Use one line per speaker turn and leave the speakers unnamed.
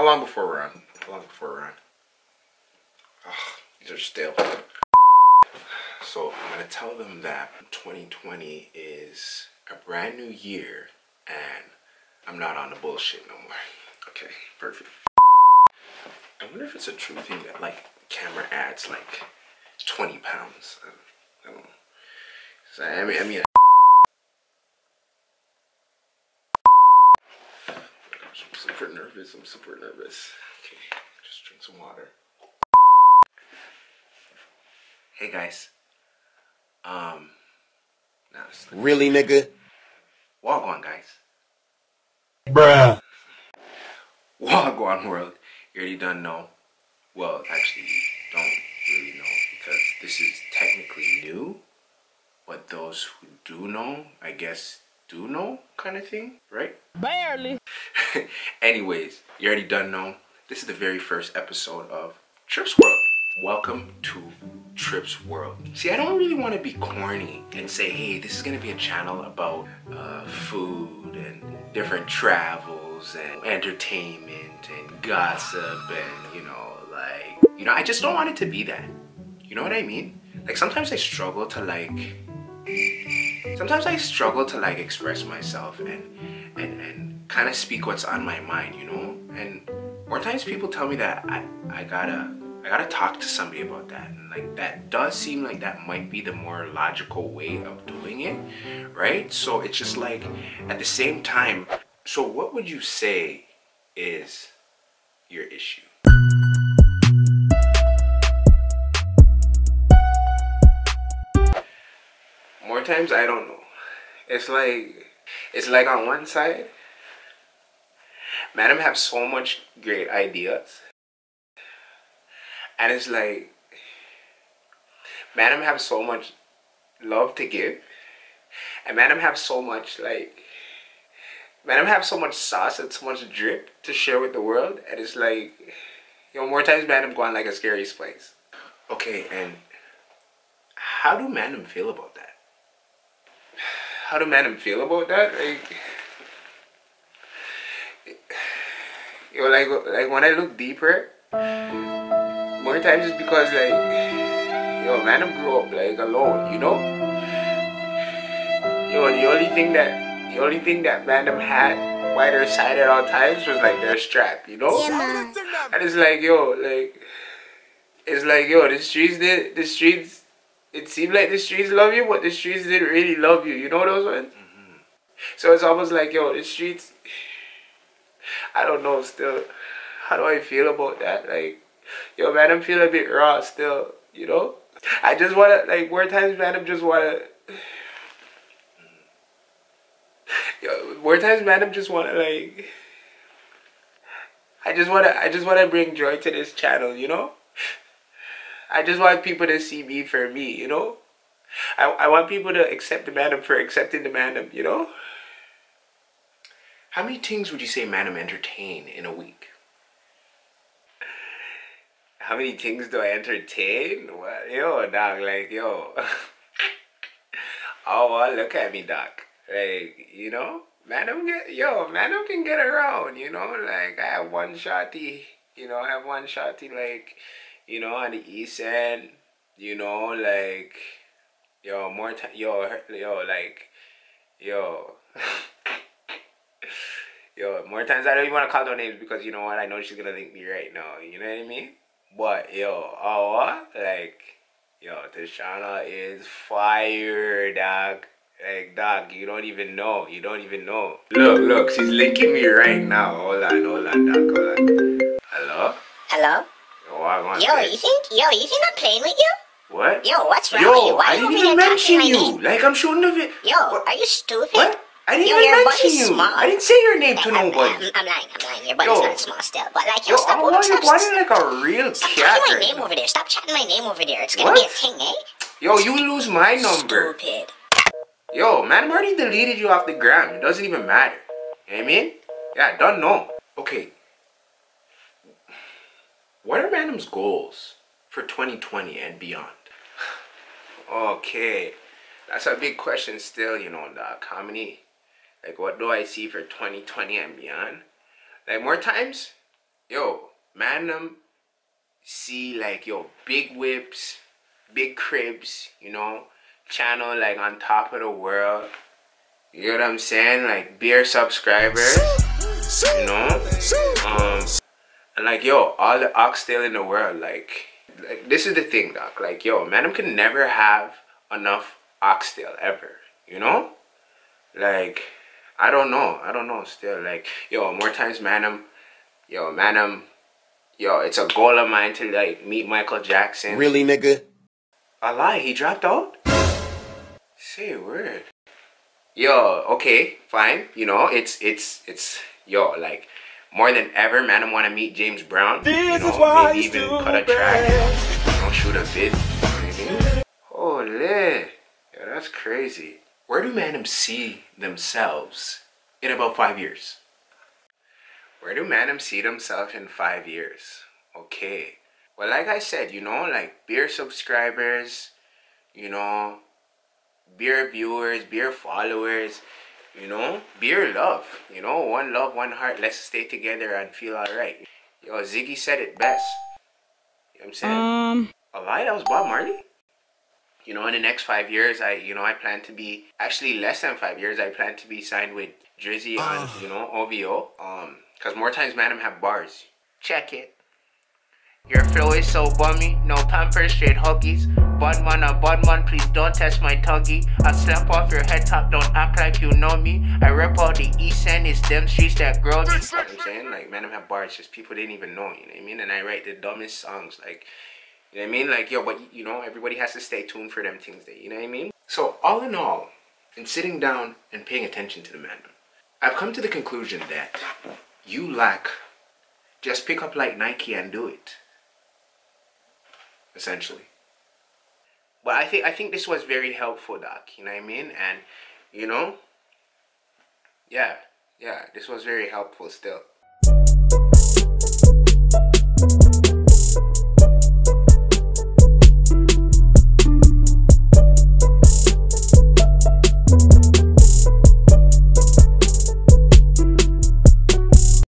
How long before we're on? How long before we're on? Oh, these are stale. So I'm gonna tell them that 2020 is a brand new year and I'm not on the bullshit no more. Okay, perfect. I wonder if it's a true thing that like camera adds like 20 pounds. I, I don't know. I mean, I mean. I'm super nervous. I'm super nervous. Okay, just drink some water. Hey guys. Um. Nah,
really, nigga?
Wagwan, guys.
Bruh.
Wagwan world. You already done know. Well, actually, you don't really know because this is technically new. But those who do know, I guess, do know kind of thing, right?
Barely.
Anyways, you already done know. This is the very first episode of Tripp'z World. Welcome to Tripp'z World. See, I don't really want to be corny and say, hey, this is going to be a channel about uh, food and different travels and entertainment and gossip and, you know, like, you know, I just don't want it to be that. You know what I mean? Like, sometimes I struggle to, like, sometimes I struggle to, like, express myself and, and, and kind of speak what's on my mind, you know? And more times people tell me that I, I gotta I gotta talk to somebody about that. And like that does seem like that might be the more logical way of doing it, right? So it's just like at the same time, so what would you say is your issue? More times I don't know. It's like it's like on one side, madam have so much great ideas and it's like, Madam have so much love to give. And Madam have so much like, Madam have so much sauce and so much drip to share with the world. And it's like, you know, more times Madam go on like a scary place. Okay, and how do Madam feel about that? How do Madam feel about that? Like, you know, like, like when I look deeper, more times it's because like yo man I grew up like alone, you know? Yo the only thing that the only thing that Madam had by their side at all times was like their strap, you know? Yeah, and it's like yo, like it's like yo, the streets did the streets it seemed like the streets love you, but the streets didn't really love you, you know those ones? Mm-hmm. So it's almost like yo, the streets I don't know still how do I feel about that? Like yo, man, I'm feeling a bit raw still, you know? I just wanna, like, more times, man, I'm just wanna, yo, more times, man, I'm just wanna, like, I just wanna, I just wanna bring joy to this channel, you know? I just want people to see me for me, you know? I, I want people to accept the madam for accepting the madam, you know? How many things would you say madam entertain in a week? how many things do I entertain? What? Yo, dog, like, yo. oh, well, look at me, doc. Like, you know, Madam get, yo, madam can get around, you know, like, I have one shotty, you know, I have one shotty, like, you know, on the east end, you know, like, yo, more time, yo, yo, like, yo. yo, more times I don't even want to call no names because you know what? I know she's gonna link me right now. You know what I mean? But yo, our like yo, Tashana is fire, dog. Like dog, you don't even know. You don't even know. Look, look, she's linking me right now. Hold on, hold on, dog, hold on. Hello?
Hello?
Yo, I want
Yo, you think yo, you think I'm playing with you?
What?
Yo, what's wrong
yo,
with you? Why
I
you
didn't even mention you.
name?
Like I'm shooting of it.
Yo,
What?
are you stupid?
What? I didn't even
your
mention you.
small.
I didn't say your name to
I'm, I'm,
nobody.
I'm, I'm lying, I'm lying. Your body's
Yo.
not small still. But like, yo,
Yo,
stop,
I'm
stop,
why
stop,
why
stop,
like a real
stop
cat
chatting my name
now?
over there. Stop chatting my name over there. It's gonna
What?
be a thing, eh?
Yo, you lose my number.
Stupid.
Yo, man, I already deleted you off the gram. It doesn't even matter. You know what I mean? Yeah, don't know. Okay. What are Madam's goals for 2020 and beyond? okay. That's a big question still, you know, Doc. How many, like, what do I see for 2020 and beyond? Like, more times, yo, man them see like yo big whips, big cribs, you know, channel like on top of the world. You know what I'm saying? Like beer subscribers, you know, um, and like yo, all the oxtail in the world, like, like this is the thing, doc. Like yo, them can never have enough oxtail ever, you know, like. I don't know. I don't know still. Like, yo, more times, man, I'm, yo, man, I'm, yo, it's a goal of mine to, like, meet Michael Jackson.
Really, nigga?
A lie, he dropped out? Say a word. Yo, okay, fine. You know, it's, it's, it's, yo, like, more than ever, man, I want to meet James Brown.
This
you know,
is why
maybe
it's
even cut a track.
bad.
You know, shoot a vid. You know I mean? Holy. Yeah, that's crazy. Where do man see themselves in about five years? Where do man see themselves in five years? Okay. Well, like I said, you know, like beer subscribers, you know, beer viewers, beer followers, you know, beer love, you know, one love, one heart. Let's stay together and feel alright. Yo, Ziggy said it best. You know what I'm saying?
Um,
A lie, that was Bob Marley. You know, in the next five years, I, you know, I plan to be actually less than five years. I plan to be signed with Drizzy on, you know, OVO. Um, cause more times, man, I'm have bars. Check it. Your flow is so bummy, no pampers, straight huggies. Bud man, a bud man, please don't test my tuggy. I slap off your head top, don't act like you know me. I rep all the east end, it's them streets that grow me. You know what I'm saying? Like, man, I have bars, just people didn't even know, you know what I mean? And I write the dumbest songs, like, you know what I mean? Like, yo, but you know, everybody has to stay tuned for them things that, you know what I mean? So, all in all, in sitting down and paying attention to the man, I've come to the conclusion that you lack just pick up like Nike and do it. Essentially. But I think I think this was very helpful, Doc. You know what I mean? And you know, yeah, yeah, this was very helpful still.